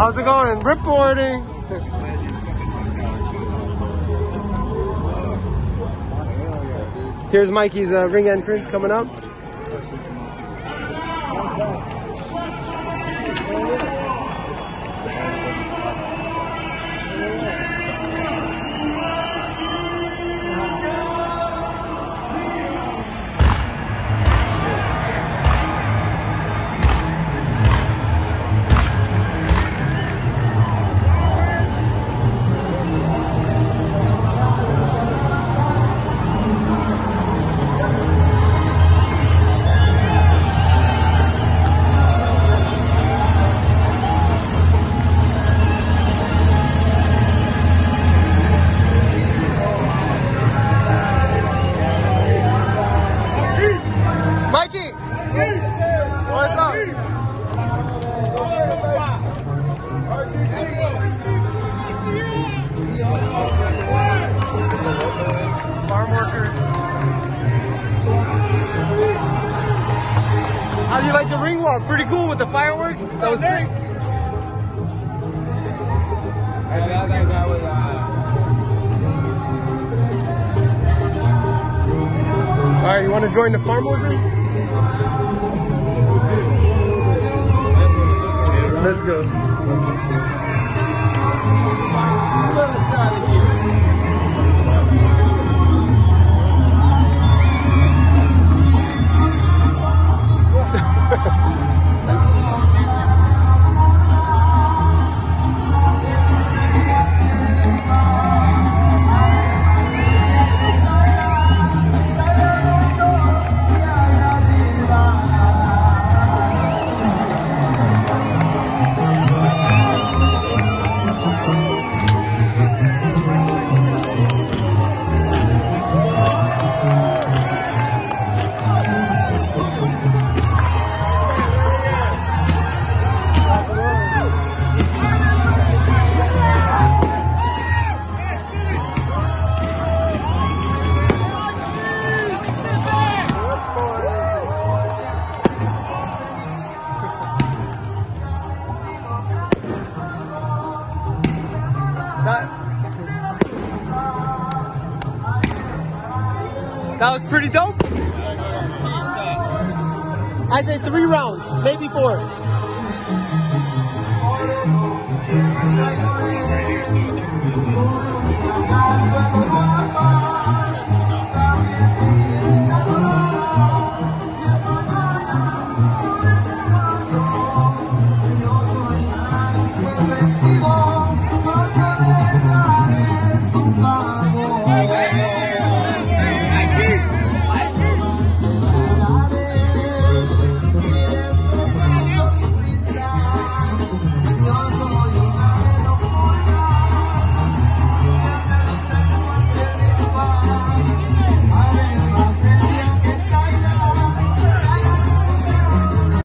How's it going? Reporting. Here's Mikey's uh, ring entrance coming up. How do you like the ring walk? Pretty cool with the fireworks? That was sick. All right, you want to join the farm workers? Let's go. That was pretty dope. I say three rounds, maybe four.